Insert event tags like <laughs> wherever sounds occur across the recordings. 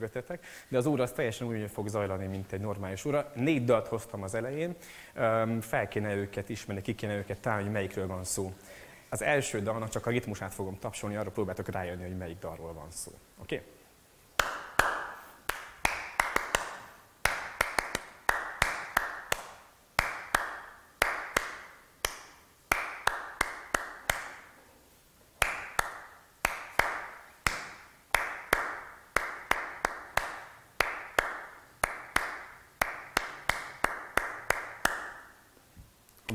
mögöttetek, de az óra az teljesen úgy fog zajlani, mint egy normális óra. Négy dalt hoztam az elején, fel kéne őket ismerni, ki kéne őket találni, hogy melyikről van szó. Az első dalnak csak a ritmusát fogom tapsolni, arra próbáltok rájönni, hogy melyik dalról van szó. Oké? Okay?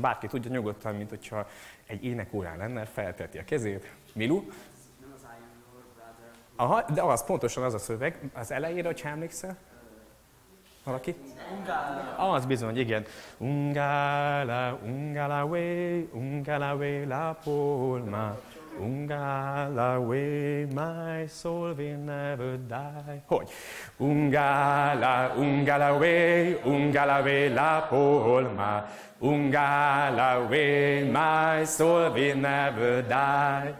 Bárki tudja nyugodtan, mint hogyha egy énekórán lenne, felteti a kezét. Milu? Aha, de az pontosan az a szöveg. Az elejére, hogy emlékszel? Valaki? Ungala. Az bizony, igen. Ungala, ungala we, ungala we la polma. Ungala we, my soul will never die. Hogy? Ungala, ungala we, ungala we la polma. Ungala way, my soul will never die.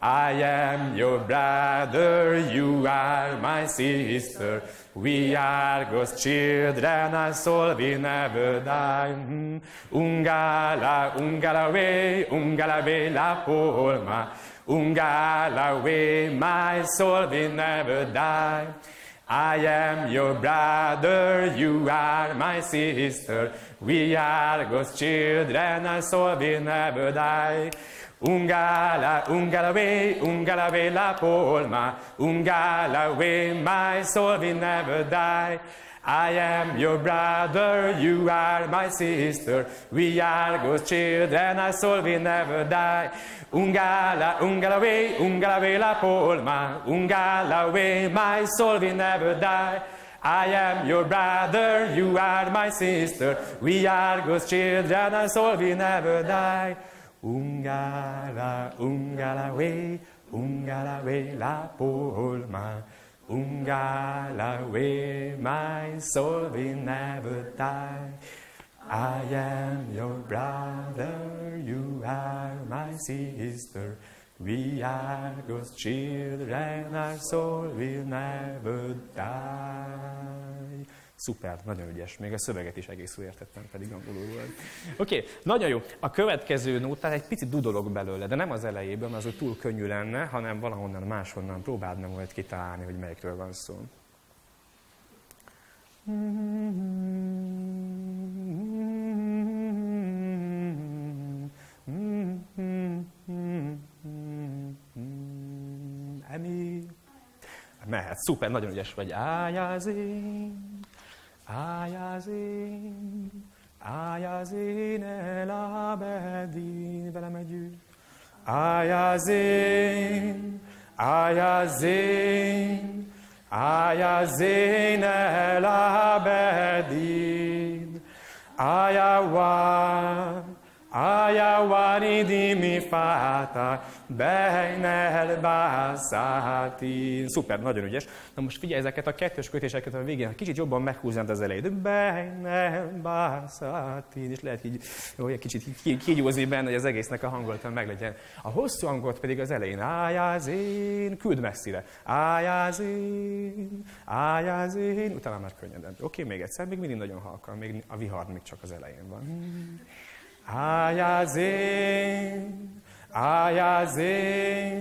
I am your brother, you are my sister. We are God's children, our soul will never die. Ungala, ungala way, ungala way la polma. Ungala way, my soul will never die. I am your brother, you are my sister. We are God's children, our soul will never die. Ungala, ungala way, ungala way la polma. Ungala way, my soul will never die. I am your brother, you are my sister. We are God's children, our soul will never die. Ungala, ungala way, ungala way la polma. Ungala way, my soul will never die. I am your brother, you are my sister. We are God's children, our soul will never die. Ungala, ungala way, ungala way la polma. Ungala way, my soul will never die. I am your brother, you are my sister. We are God's children, our soul will never die. Szuper, nagyon ügyes. Még a szöveget is egészül értettem, pedig angolul volt. Oké, nagyon jó. A következő nótát egy picit dudolok belőle, de nem az elejében, az hogy túl könnyű lenne, hanem valahonnan máshonnan próbáld meg majd kitalálni, hogy melyikről van szó. Emi. Mehet, szuper, nagyon ügyes vagy. Ájázén, ájázén, ájázén el abedin. Velem együtt. Ájázén, ájázén, ájázén el abedin. Ájáván, Ayawaridi mi fáta, bejnel bászáti. Szuper, nagyon ügyes. Na most figyelj ezeket a kettős kötéseket a végén, kicsit jobban meghúznánd az elejét. Bejnel bászáti. És lehet így, egy kicsit kígyózni benne, hogy az egésznek a hangolata meglegyen. A hosszú hangot pedig az elején. Ájázén, küld messzire. Ájázén, ájázén. Utána már könnyeden. Oké, még egyszer, még mindig nagyon halkan, még a vihar még csak az elején van. Ayazin, Ayazin,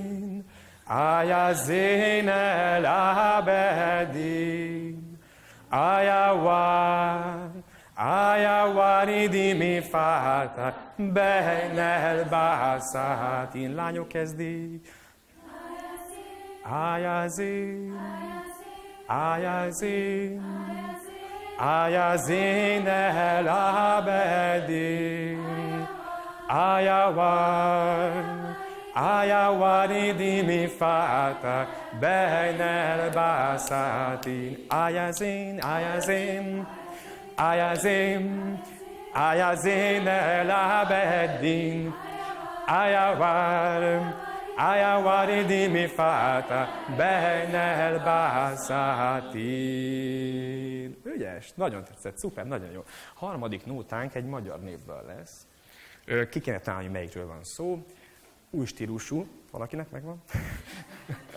Ayazin el Abedin, Ayawan, Ayawanidi mi fáta, Benel Bászátin. Lányok kezdik. Ayazin, Ayazin, Ayazin Ayawan, Ayawani mi fata, Behnel basatin, Ayazin, Ayazin, Ayazin, Ayazin el abedin, Ayawan, Ayawani mi fata, Behnel basatin. Ügyes, nagyon tetszett, szuper, nagyon jó. Harmadik nótánk egy magyar névből lesz. Ki kéne találni, melyikről van szó. Új stílusú. Valakinek megvan? <laughs>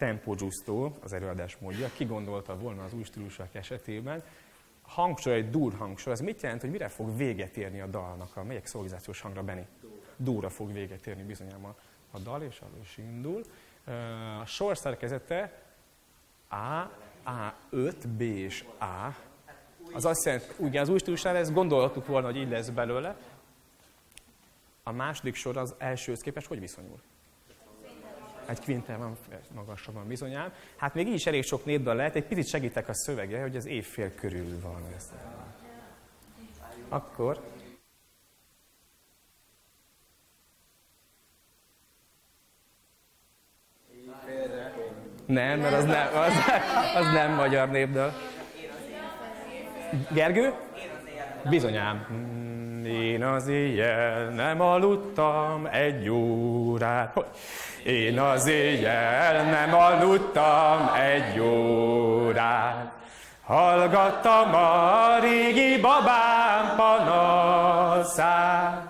tempo giusto, az előadás módja, ki gondolta volna az új stílusok esetében, hangsor, egy dur hangsor, ez mit jelent, hogy mire fog véget érni a dalnak? A melyik szolgizációs hangra, Beni? Dúra fog véget érni bizonyám a, a dal, és arról is indul. A sor szerkezete A, A5, B és A. Az azt jelenti, ugye az új stílusnál ezt gondoltuk volna, hogy így lesz belőle. A második sor az elsőhöz képest hogy viszonyul? Egy quintel van magasabban bizonyám. Hát még így is elég sok népdal lehet, egy picit segítek a szövege, hogy az évfél körül van ez. Akkor Nem, mert az nem, az, az nem magyar népdal. Gergő? Bizonyám. Én az éjjel nem aludtam egy órát. Hogy? Én az éjjel nem aludtam egy órát. Hallgattam a régi babám panaszát.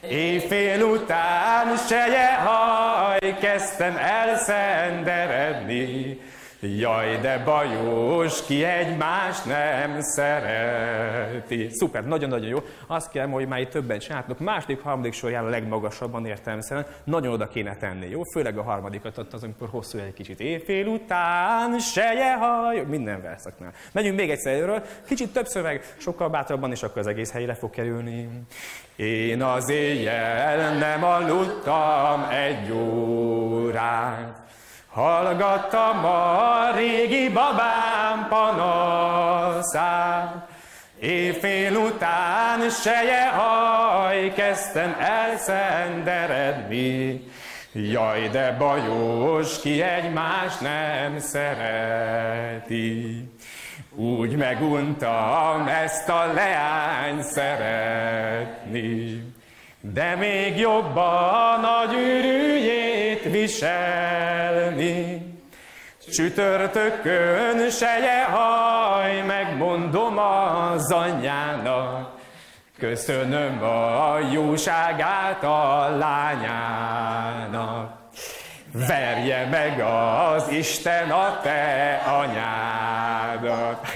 Éjfél után seje haj, kezdtem elszenderedni. Jaj, de bajos, ki egymást nem szereti. Szuper, nagyon-nagyon jó. Azt kérem, hogy már itt többen csináltok. Második, harmadik sorján a legmagasabban értelmesen. Nagyon oda kéne tenni, jó? Főleg a harmadikat ott az, amikor hosszú egy kicsit éjfél után, seje haj, minden verszaknál. Megyünk még egyszer előről. Kicsit több szöveg, sokkal bátrabban, és akkor az egész helyre fog kerülni. Én az éjjel nem aludtam egy órát, Hallgattam a régi babám panaszát, Éjfél után seje haj, kezdtem elszenderedni. Jaj, de bajos, ki egymást nem szereti. Úgy meguntam ezt a leány szeretni. De még jobban a gyűrűjét viselni. Csütörtökön seje haj, megmondom az anyjának, Köszönöm a jóságát a lányának. Verje meg az Isten a te anyádat.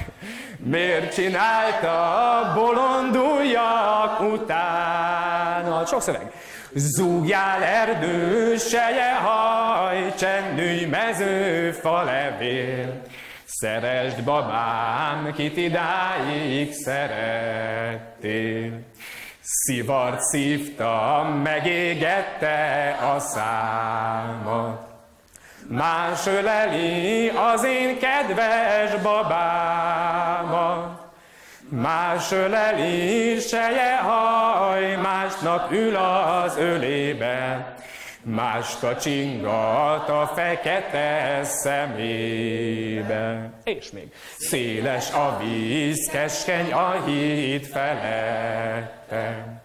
Miért csinálta bolonduljak utána? Sok szöveg. Zúgjál erdő, seje haj, csendülj mező, falevél. Szeresd babám, kit idáig szerettél. Szivart szívtam, megégette a számat. Más öleli az én kedves babámat. Más öleli seje haj, másnak ül az ölébe. Más kacsingat a fekete szemébe. És még. Széles a víz, keskeny a híd felette.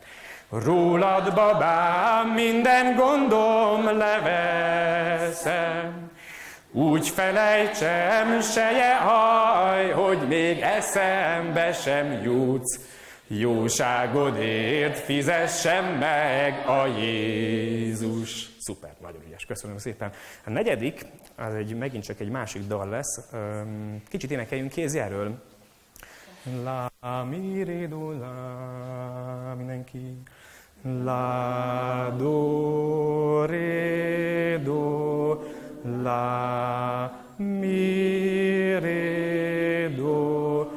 Rólad, babám, minden gondom leveszem. Úgy felejtsem, seje haj, hogy még eszembe sem jutsz. Jóságodért fizessem meg a Jézus. Szuper, nagyon ügyes, köszönöm szépen. A negyedik, az egy, megint csak egy másik dal lesz. Kicsit énekeljünk kézjelről. La, mi, la, mindenki. La, do, ré, do, la, mi, ré, do,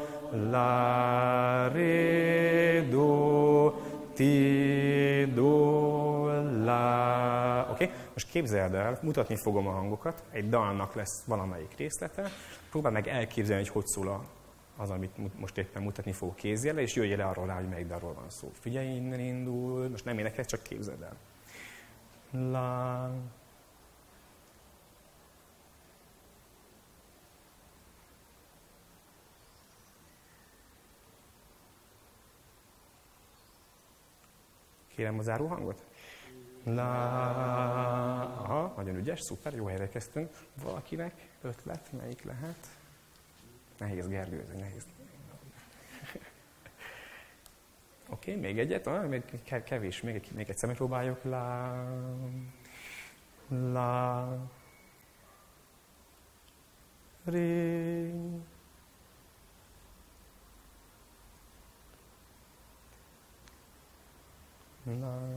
la, ré, do, ti, do, la. Oké? Okay? Most képzeld el, mutatni fogom a hangokat, egy dalnak lesz valamelyik részlete, próbál meg elképzelni, hogy hogy szól a az, amit most éppen mutatni fogok kézjele, és jöjjél le arról rá, hogy melyik darról van szó. Figyelj, innen indul, most nem énekel, csak képzeld el. La, Kérem a záró hangot. La, aha, nagyon ügyes, szuper, jó helyre kezdtünk. Valakinek ötlet, melyik lehet? Nehéz, Gergő, ez egy nehéz. <laughs> Oké, okay, még egyet, ah, még kevés, még, egy, még egyszer megpróbáljuk. La, la, ré. La.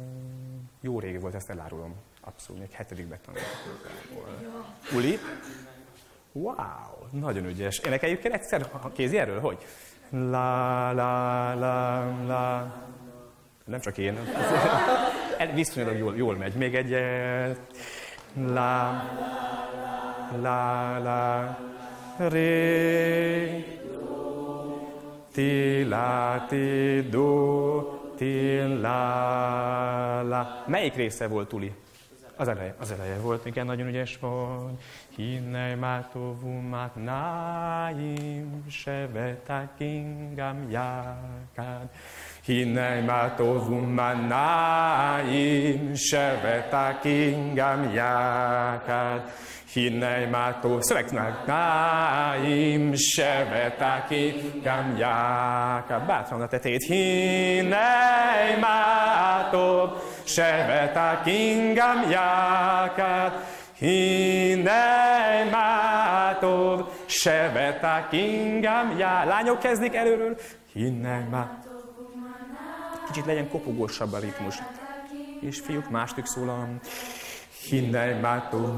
Jó régi volt, ezt elárulom. Abszolút, még hetedikben tanultam. Uli? Wow, nagyon ügyes. Énekeljük el egyszer a kézi erről, hogy? La, la, la, la. Nem csak én. <laughs> Viszonylag jól, jól megy. Még egy... La, la, la, ré, ti, la, ti, do, ti, la, la. Melyik része volt, Uli? Az eleje, az eleje volt, igen, nagyon ügyes volt. Hinnej mátovumát náim, sevetakingam jákád. Hinnej mátovumát náim, sevetakingam jákád. Hinnej mátó, szövegnek náim, sevetakingam jákád. Bátran a tetét. Hinnej mátó, sevetakingam jákád. Hinnej mátov, seveták ingám já. Lányok kezdik előről. Hinnej mátov. Kicsit legyen kopogósabb a ritmus. És fiúk, másik szólam. Hinnej mátov,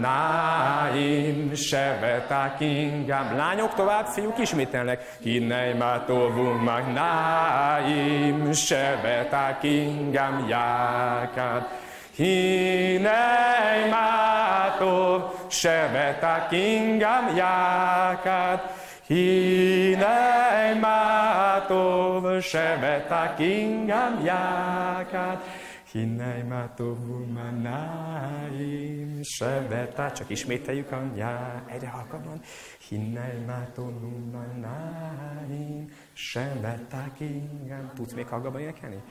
náim, seveták ingám. Lányok tovább, fiúk ismételnek. Hinnej mátov, náim, seveták ingám jákád. Hinnej mátov, sebeták ingám jákát. Hinnej mátov, sebeták ingám jákát. Hinnej mátov, manáim, sebeták. Csak ismételjük a nyá, egyre halkabban. Hinnej mátov, manáim, sebeták ingám. Tudsz még halkabban énekelni?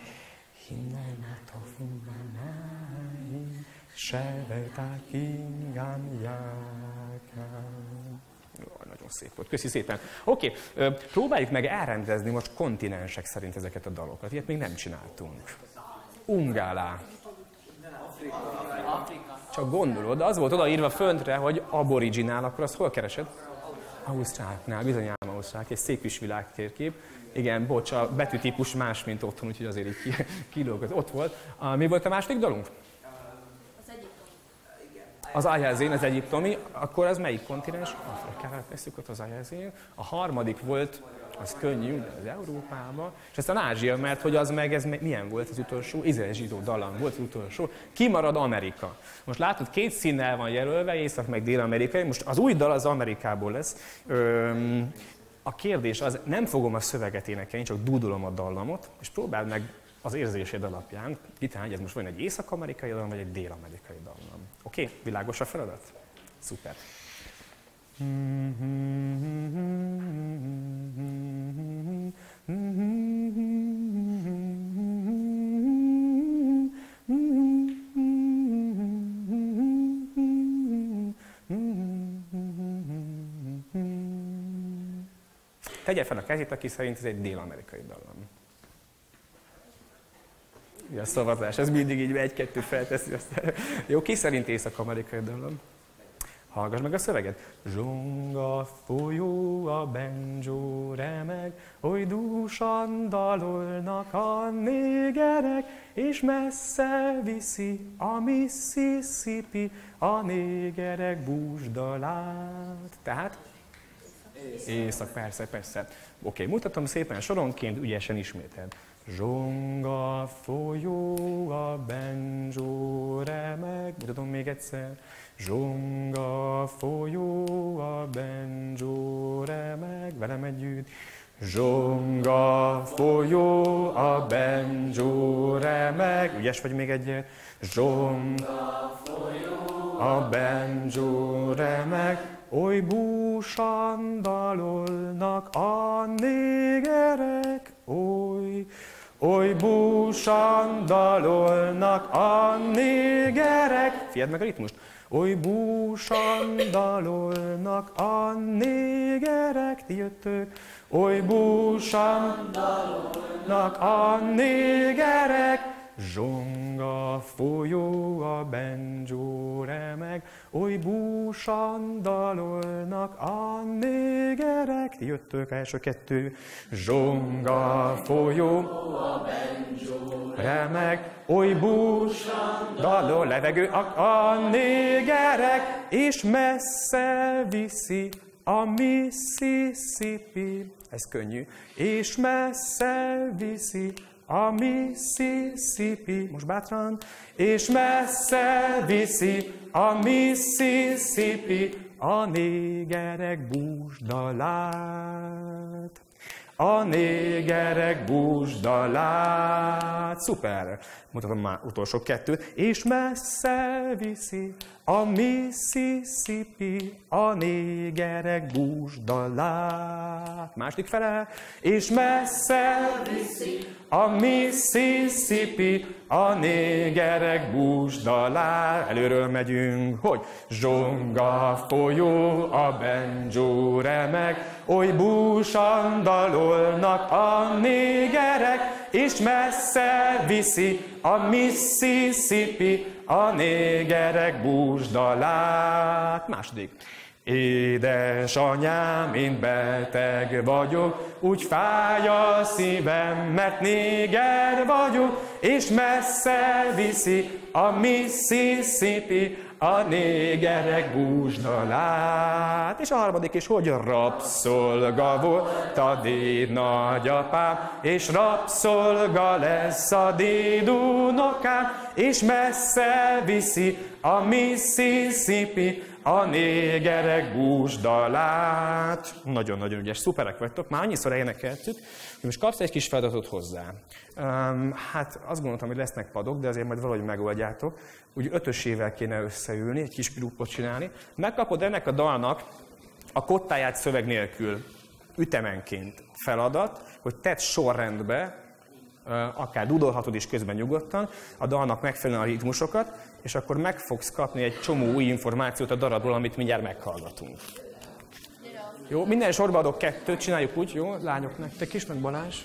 Hinnej mátov, manáim. Sevetakingam Nagyon szép volt. Köszi szépen. Oké, okay, próbáljuk meg elrendezni most kontinensek szerint ezeket a dalokat. Ilyet még nem csináltunk. Ungálá. Csak gondolod, az volt odaírva föntre, hogy aboriginál, akkor azt hol keresed? Ausztráknál, bizonyám Ausztrák, egy szép kis világtérkép. Igen, bocs, a betűtípus más, mint otthon, úgyhogy azért így kilógott. Ott volt. Mi volt a második dalunk? Az Ayazén, az egyiptomi, akkor az melyik kontinens? Afrikára tesszük ott az Ayazén. A harmadik volt, az könnyű, az Európába, és aztán Ázsia, mert hogy az meg, ez milyen volt az utolsó? Izrael zsidó dallam volt az utolsó. Kimarad Amerika. Most látod, két színnel van jelölve, Észak meg Dél-Amerikai, most az új dal az Amerikából lesz. Öm, a kérdés az, nem fogom a szöveget énekelni, csak dúdolom a dallamot, és próbáld meg az érzésed alapján kitalálni, hogy ez most van egy észak-amerikai dallam, vagy egy dél-amerikai dallam. Oké? Okay? Világos a feladat? Szuper. Tegye fel a kezét, aki szerint ez egy dél-amerikai dallam a szavazás, ez mindig így egy-kettő felteszi. Aztán. Jó, ki szerint észak-amerikai dallam? Hallgass meg a szöveget. Zsonga folyó a benjó remeg, oly dúsan dalolnak a négerek, és messze viszi a Mississippi a négerek búsdalát. Tehát? Észak, persze, persze. Oké, mutatom szépen soronként, ügyesen ismételd. Zsonga folyó a benjó remeg, mutatom még egyszer. Zsonga folyó a benjó remeg, velem együtt. Zsonga folyó a benjó remeg, ügyes vagy még egyet. Zsonga folyó a benjó remeg, oly búsan dalolnak a négerek, oly Oly búsan dalolnak a négerek. Fiad meg a ritmust. Oly búsan dalolnak a négerek, ti jöttök. Oly búsan dalolnak a négerek, Zsonga folyó a benjó remeg, oly búsan dalolnak a négerek. Jöttök első kettő. Zsonga folyó a benjó remeg, oly búsan dalol levegő a, a négerek, és messze viszi a Mississippi. Ez könnyű. És messze viszi a Mississippi, most bátran, és messze viszi a Mississippi a négerek búsdalát. A négerek búsdalát. Szuper! Mutatom már utolsó kettőt. És messze viszi a Mississippi a négerek búsdalát. Második fele. És messze viszi a Mississippi a négerek búsdalát. Előről megyünk, hogy zsonga folyó, a benjó remeg, oly búsan a négerek, és messze viszi a Mississippi a négerek búsdalát. Második. Édes anyám, én beteg vagyok, úgy fáj a szívem, mert néger vagyok, és messze viszi a Mississippi a négerek búsdalát. És a harmadik is, hogy rabszolga volt a déd nagyapám, és rabszolga lesz a déd unokám, és messze viszi a Mississippi a négerek búsdalát. Nagyon-nagyon ügyes, szuperek vagytok, már annyiszor énekeltük, hogy most kapsz egy kis feladatot hozzá. Um, hát azt gondoltam, hogy lesznek padok, de azért majd valahogy megoldjátok. Úgy ötösével kéne összeülni, egy kis grupot csinálni. Megkapod ennek a dalnak a kottáját szöveg nélkül, ütemenként feladat, hogy tedd sorrendbe, akár dudolhatod is közben nyugodtan, a dalnak megfelelően a ritmusokat, és akkor meg fogsz kapni egy csomó új információt a darabról, amit mindjárt meghallgatunk. Jó, minden sorba adok kettőt, csináljuk úgy, jó? Lányok nektek is, meg Balázs.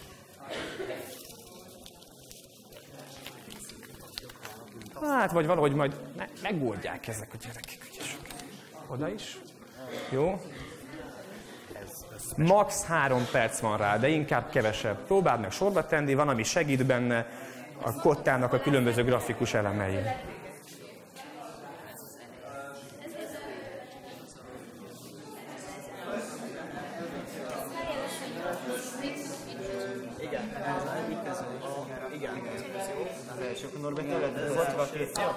Hát, vagy valahogy majd me- megoldják ezek a gyerekek. Oda is. Jó? Max három perc van rá, de inkább kevesebb. Próbáld meg sorba tenni, van, ami segít benne, a kottának a különböző grafikus elemei.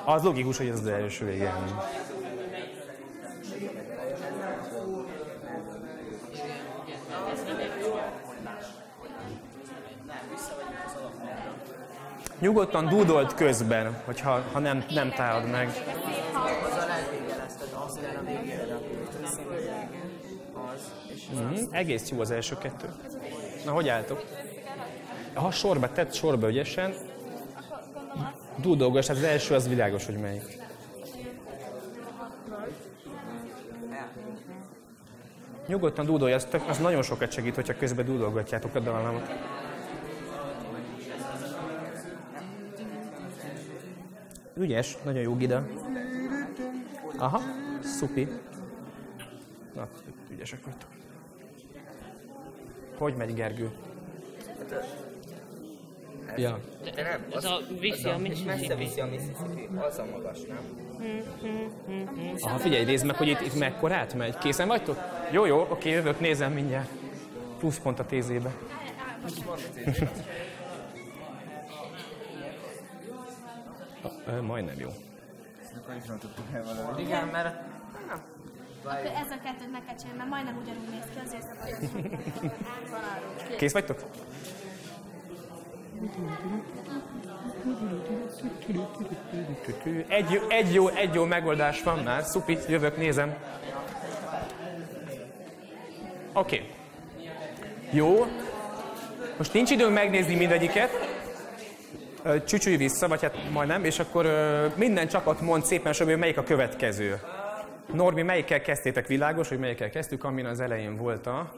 Az logikus, hogy ez az első, igen. Nyugodtan dúdolt közben, hogyha ha nem, nem tálod meg. Mm, egész jó az első kettő. Na, hogy álltok? Ha sorba, tett sorba ügyesen, dúdolgass, hát az első az világos, hogy melyik. Nyugodtan dúdolj, az, az nagyon sokat segít, hogyha közben dúdolgatjátok a dallamot. Ügyes, nagyon jó gida. Aha, szupi. Na, ügyesek vagytok. Hogy megy Gergő? Ja. De nem, Ez a viszi a messze Mississippi. viszi a Mississippi, az a magas, nem? Aha, figyelj, nézd meg, hogy itt, itt mekkorát megy. Készen vagytok? Jó, jó, oké, jövök, nézem mindjárt. Plusz pont a tézébe. Majdnem jó. Igen, mert Akkor ez a kettőt meg kell csinálni, mert majdnem ugyanúgy néz ki, azért szabad. Kész vagytok? Egy, jó- egy, jó, egy jó megoldás van már. Szupi, jövök, nézem. Oké. Okay. Jó. Most nincs időnk megnézni mindegyiket. Csücsülj vissza, vagy hát majdnem, és akkor minden csapat mond szépen, hogy melyik a következő. Norbi, melyikkel kezdtétek világos, hogy melyikkel kezdtük, amin az elején volt a...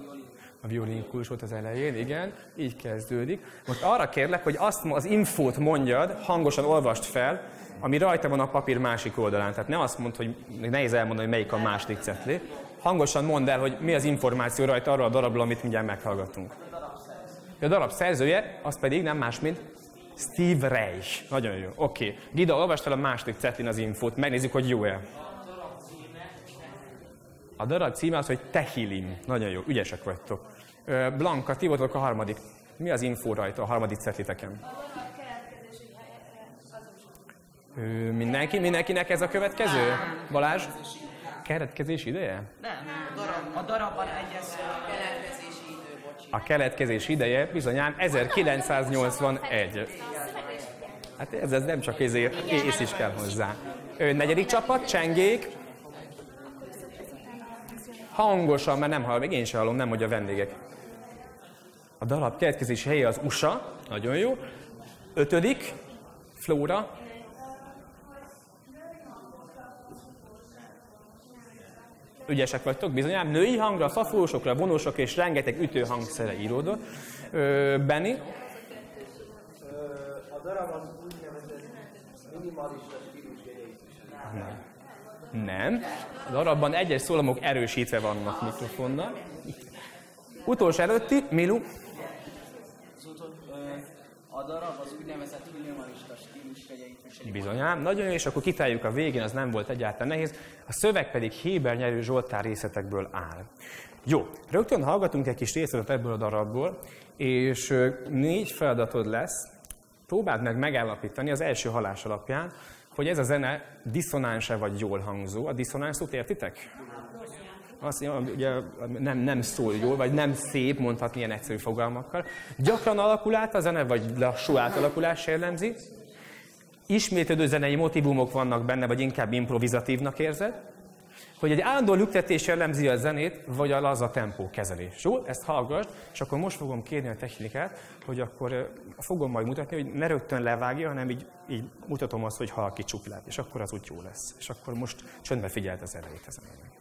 A violin kulcsot az elején, igen, így kezdődik. Most arra kérlek, hogy azt az infót mondjad, hangosan olvast fel, ami rajta van a papír másik oldalán. Tehát ne azt mondd, hogy nehéz elmondani, hogy melyik a második cetli. Hangosan mondd el, hogy mi az információ rajta arra a darabról, amit mindjárt meghallgatunk. A darab szerzője, az pedig nem más, mint Steve Reich. Nagyon jó. Oké. Okay. Gida, olvast fel a második cetlin az infót, megnézzük, hogy jó-e. A darab címe az, hogy Tehilim. Nagyon jó, ügyesek vagytok. Blanka, ti voltok a harmadik. Mi az info rajta a harmadik cetliteken? Mindenki, mindenkinek ez a következő? Balázs? Keretkezés ideje? Nem, a, darab, a darabban egyes bocs. A keletkezés ideje bizonyám 1981. Hát ez, ez nem csak ezért, ész is kell hozzá. Ö, negyedik csapat, csengék. Hangosan, mert nem hall, még én sem hallom, nem, hogy a vendégek. A darab keletkezési helye az USA, nagyon jó. Ötödik, Flóra. Ügyesek vagytok, bizonyám. Női hangra, szafósokra, vonósok és rengeteg ütőhangszere íródott. Benny? A darab az úgynevezett minimalista Nem. Nem. A darabban egyes szólamok erősítve vannak mikrofonnal. Utolsó előtti, Milu. A darab az úgynevezett minimalista stílusjegyeit viseli. Bizonyám. Nagyon jó, és akkor kitáljuk a végén, az nem volt egyáltalán nehéz. A szöveg pedig Héber nyerő Zsoltár részletekből áll. Jó, rögtön hallgatunk egy kis részletet ebből a darabból, és négy feladatod lesz. Próbáld meg megállapítani az első halás alapján, hogy ez a zene diszonánse vagy jól hangzó. A diszonáns értitek? Azt ugye nem, nem szól jól, vagy nem szép, mondhatni ilyen egyszerű fogalmakkal. Gyakran alakul át a zene, vagy lassú átalakulás jellemzi. Ismétlődő zenei motivumok vannak benne, vagy inkább improvizatívnak érzed. Hogy egy állandó lüktetés jellemzi a zenét, vagy a laza tempó kezelés. Jó? Ezt hallgass, és akkor most fogom kérni a technikát, hogy akkor fogom majd mutatni, hogy ne rögtön levágja, hanem így, így mutatom azt, hogy halki csuklát, és akkor az úgy jó lesz. És akkor most csöndbe figyeld az elejét a zenének.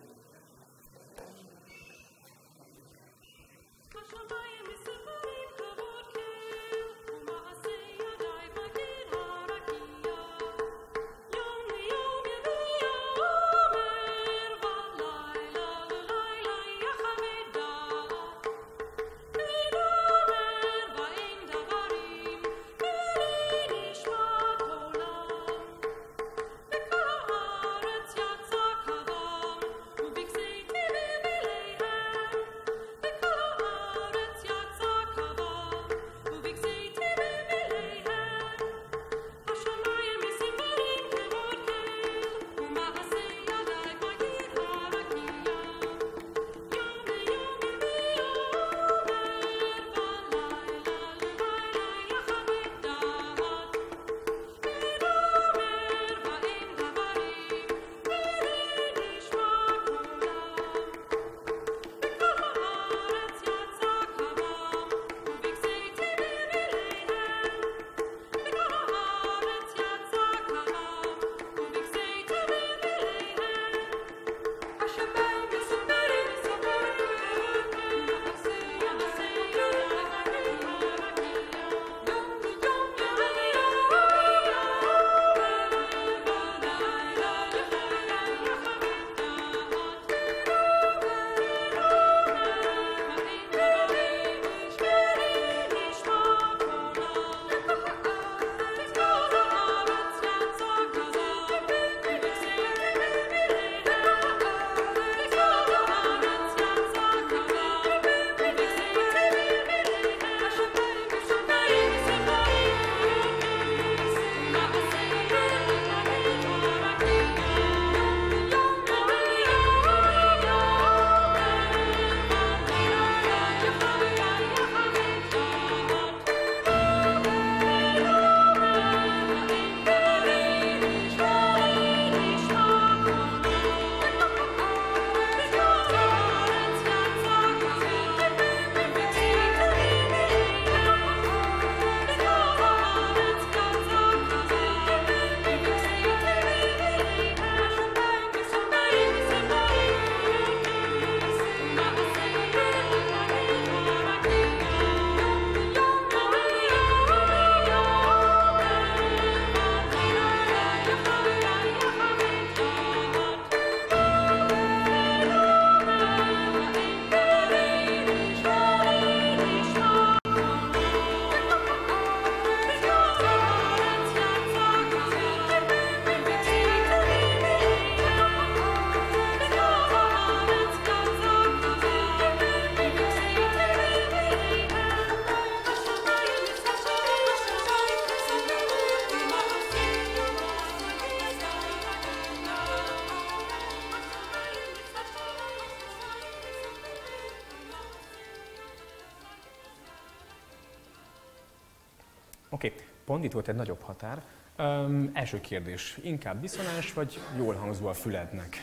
Pont itt volt egy nagyobb határ. Um, első kérdés, inkább diszonáns, vagy jól hangzó a fülednek?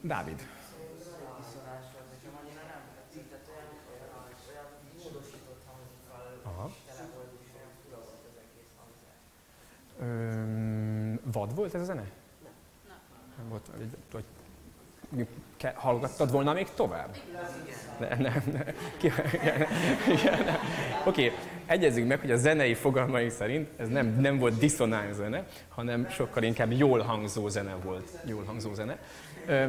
Dávid. Aha. Öm, vad volt ez a zene? Nem. Nem volt, vagy, vagy hallgattad volna még tovább? Nem, nem, nem. Oké, okay. Egyezzük meg, hogy a zenei fogalmai szerint ez nem, nem volt diszonáns zene, hanem sokkal inkább jól hangzó zene volt. Jól hangzó zene. Ö,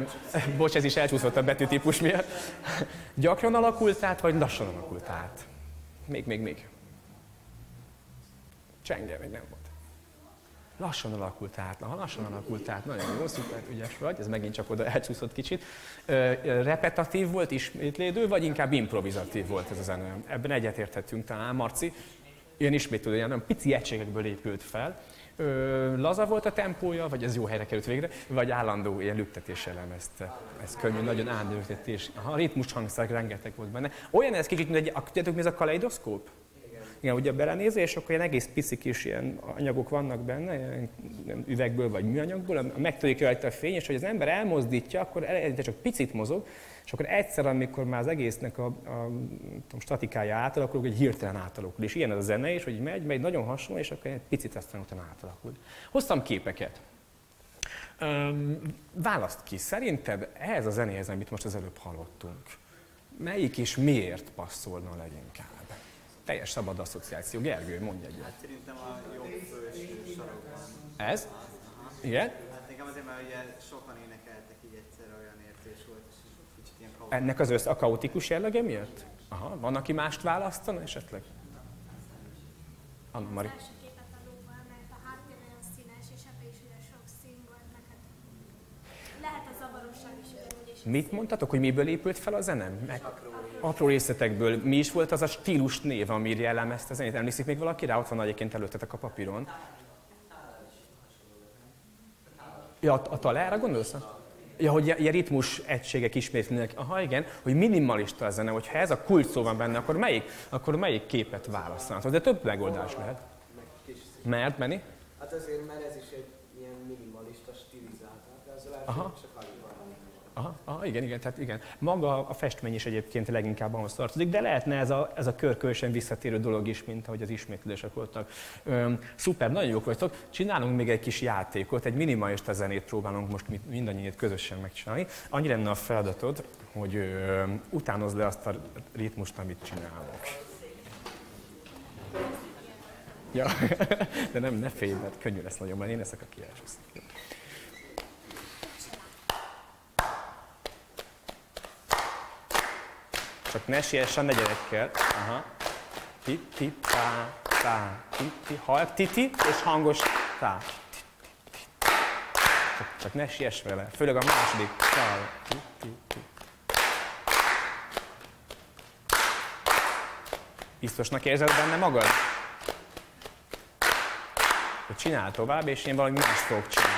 bocs, ez is elcsúszott a betűtípus miatt. Gyakran alakult át, vagy lassan alakult át? Még, még, még. Csenge, még nem volt. Lassan alakult át, ha lassan alakult át, nagyon jó, szuper ügyes vagy, ez megint csak oda elcsúszott kicsit. Repetatív volt, ismétlődő, vagy inkább improvizatív volt ez a zene? Ebben egyetérthetünk talán, Marci. Ilyen ismétlődő, ilyen pici egységekből épült fel. Ö, laza volt a tempója, vagy ez jó helyre került végre, vagy állandó ilyen lüktetés elem, ezt, ez könnyű, nagyon ánlüktetés. A ritmus hangszerek rengeteg volt benne. Olyan ez kicsit, mint egy, tudjátok mi ez a kaleidoszkóp? Igen, ugye belenézve, és akkor ilyen egész pici kis ilyen anyagok vannak benne, ilyen üvegből vagy műanyagból, megtörik rajta a fény, és hogy az ember elmozdítja, akkor eleinte csak picit mozog, és akkor egyszer, amikor már az egésznek a, a tudom, statikája átalakul, hogy hirtelen átalakul. És ilyen ez a zene is, hogy megy, megy nagyon hasonló, és akkor egy picit aztán utána átalakul. Hoztam képeket. Um, választ ki, szerinted ehhez a zenéhez, amit most az előbb hallottunk, melyik és miért passzolna leginkább? Teljes szabad asszociáció. Gergő, mondj egyet. Hát szerintem a jobb sarokban. Ez? Igen? Hát nekem azért, mert ugye sokan énekeltek így egyszer olyan értés volt, és kicsit ilyen kaotikus. Ennek az össz, a kaotikus jellege miatt? Aha, van, aki mást választana esetleg? Anna Mari. Mit mondtatok, hogy miből épült fel a zenem? Meg apró részletekből. Mi is volt az a stílus név, ami jellemezte a zenét? Emlékszik még valaki rá? Ott van egyébként előttetek a papíron. Ja, a, a talára gondolsz? Ja, hogy ilyen ritmus egységek ismétlnek. Aha, igen, hogy minimalista a zene, hogyha ez a kult szó van benne, akkor melyik, akkor melyik képet választanátok? De több megoldás lehet. Mert, Meni? Hát azért, mert ez is egy ilyen minimalista stilizált, de az a Aha. Aha, igen, igen, tehát igen. Maga a festmény is egyébként leginkább ahhoz tartozik, de lehetne ez a, ez a körkörösen visszatérő dolog is, mint ahogy az ismétlések voltak. Üm, szuper, nagyon jók vagytok. Csinálunk még egy kis játékot, egy minimalista zenét próbálunk most mindannyiét közösen megcsinálni. Annyi lenne a feladatod, hogy ö, utánozd le azt a ritmust, amit csinálok. Ja, <laughs> de nem, ne félj, mert könnyű lesz nagyon, mert én leszek a kielsőszak. Csak ne siess a negyedekkel. Aha. Ti, ti, tá, tá, ti, ti. Halk, ti, ti, és hangos tá. Csak, csak ne siess vele. Főleg a második. Tá, ti, ti, ti. Biztosnak érzed benne magad? Csinál tovább, és én valami más fogok csinálni.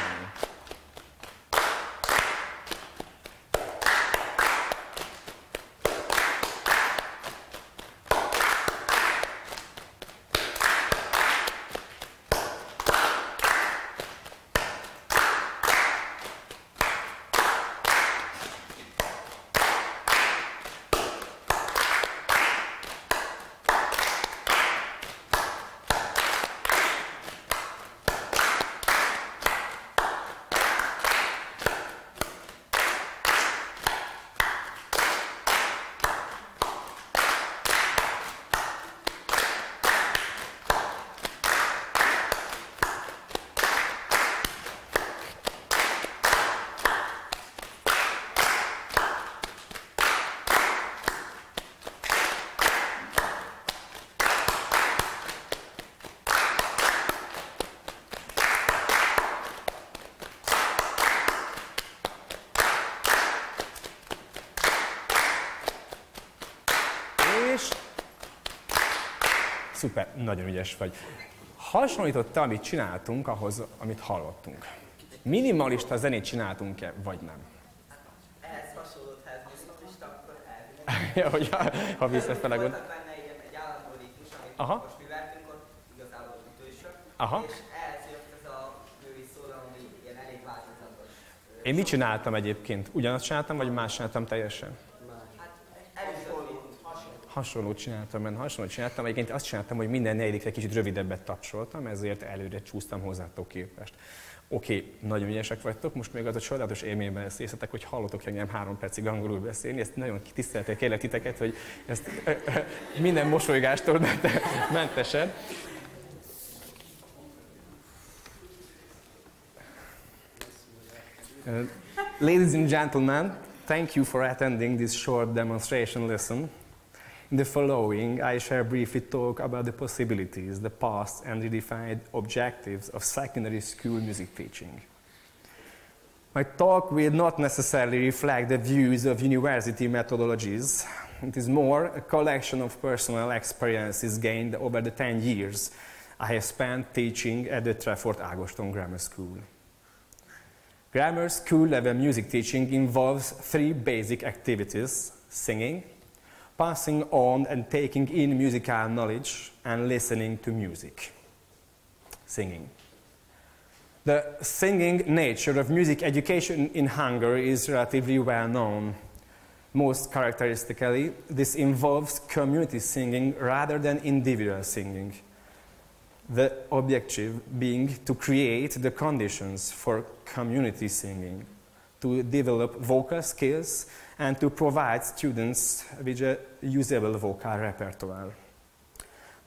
Szuper, nagyon ügyes vagy. Hasonlította, amit csináltunk, ahhoz, amit hallottunk. Minimalista zenét csináltunk-e, vagy nem? Ehhez hasonlót, ha ez minimalista, akkor <laughs> ja, hogy ha, ha visszafele gond. Volt benne egy, egy állandó ritmus, amit Aha. most műveltünk, ott Aha. És ehhez jött ez a női szóra, ami ilyen elég változatos. Én mit csináltam egyébként? Ugyanazt csináltam, vagy más csináltam teljesen? Hasonlót csináltam, mert hasonlót csináltam. Egyébként azt csináltam, hogy minden negyedikre kicsit rövidebbet tapsoltam, ezért előre csúsztam hozzátok képest. Oké, okay, nagyon ügyesek vagytok, most még az a csodálatos élményben ezt részletek, hogy hallotok engem három percig angolul beszélni, ezt nagyon tiszteltek kérlek titeket, hogy ezt minden mosolygástól mentesen. Ladies and gentlemen, thank you for attending this short demonstration lesson. In the following, I shall briefly talk about the possibilities, the past, and redefined objectives of secondary school music teaching. My talk will not necessarily reflect the views of university methodologies. It is more a collection of personal experiences gained over the 10 years I have spent teaching at the Trafford Agoston Grammar School. Grammar school level music teaching involves three basic activities singing, passing on and taking in musical knowledge, and listening to music. Singing. The singing nature of music education in Hungary is relatively well known. Most characteristically, this involves community singing rather than individual singing. The objective being to create the conditions for community singing, to develop vocal skills, and to provide students with a usable vocal repertoire.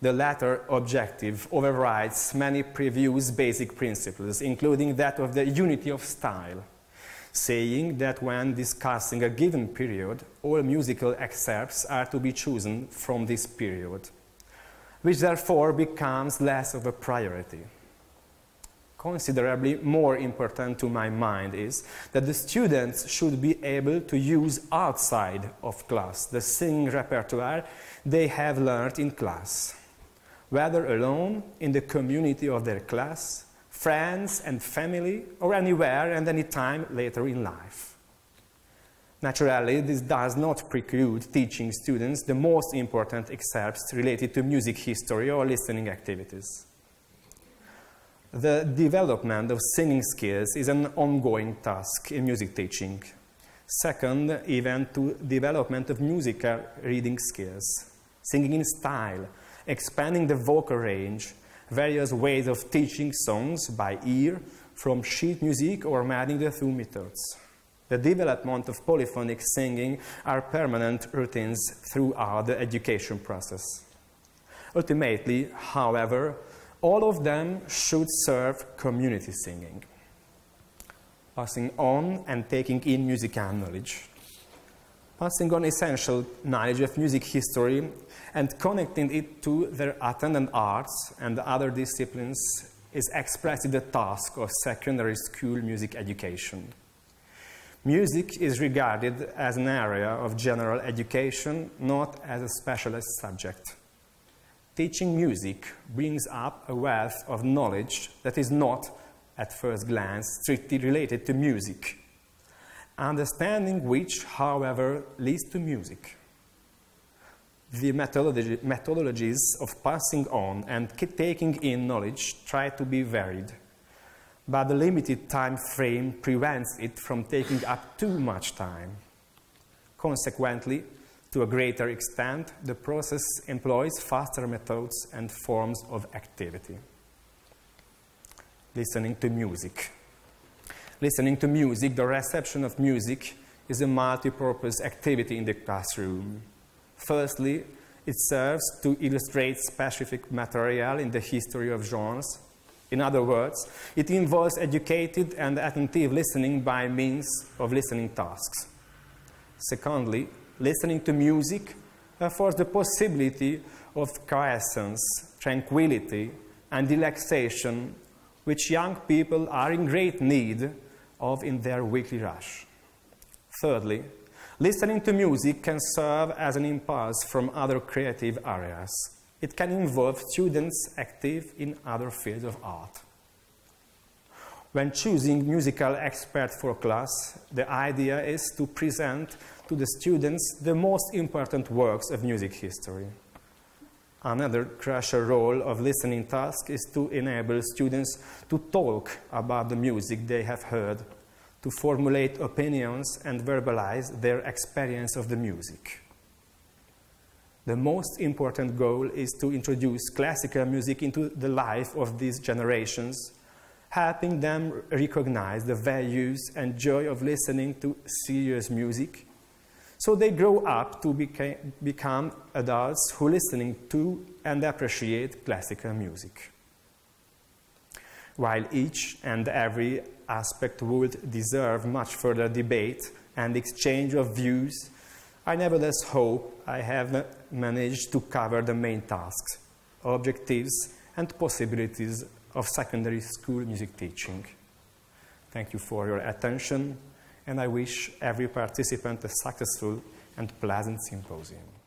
The latter objective overrides many previous basic principles, including that of the unity of style, saying that when discussing a given period, all musical excerpts are to be chosen from this period, which therefore becomes less of a priority. Considerably more important to my mind is that the students should be able to use outside of class the singing repertoire they have learned in class, whether alone, in the community of their class, friends and family, or anywhere and any time later in life. Naturally, this does not preclude teaching students the most important excerpts related to music history or listening activities. The development of singing skills is an ongoing task in music teaching. Second, even to development of musical reading skills, singing in style, expanding the vocal range, various ways of teaching songs by ear, from sheet music or the through methods. The development of polyphonic singing are permanent routines throughout the education process. Ultimately, however, all of them should serve community singing, passing on and taking in musical knowledge, passing on essential knowledge of music history and connecting it to their attendant arts and other disciplines is expressly the task of secondary school music education. Music is regarded as an area of general education, not as a specialist subject. Teaching music brings up a wealth of knowledge that is not, at first glance, strictly related to music, understanding which, however, leads to music. The methodologies of passing on and taking in knowledge try to be varied, but the limited time frame prevents it from taking up too much time. Consequently, to a greater extent, the process employs faster methods and forms of activity. Listening to music. Listening to music, the reception of music, is a multi-purpose activity in the classroom. Firstly, it serves to illustrate specific material in the history of genres. In other words, it involves educated and attentive listening by means of listening tasks. Secondly, listening to music uh, offers the possibility of quiescence, tranquility, and relaxation, which young people are in great need of in their weekly rush. Thirdly, listening to music can serve as an impulse from other creative areas. It can involve students active in other fields of art. When choosing musical expert for class, the idea is to present to the students the most important works of music history. Another crucial role of listening task is to enable students to talk about the music they have heard, to formulate opinions and verbalize their experience of the music. The most important goal is to introduce classical music into the life of these generations, helping them recognize the values and joy of listening to serious music so they grow up to become adults who listening to and appreciate classical music. While each and every aspect would deserve much further debate and exchange of views, I nevertheless hope I have managed to cover the main tasks, objectives, and possibilities of secondary school music teaching. Thank you for your attention and I wish every participant a successful and pleasant symposium.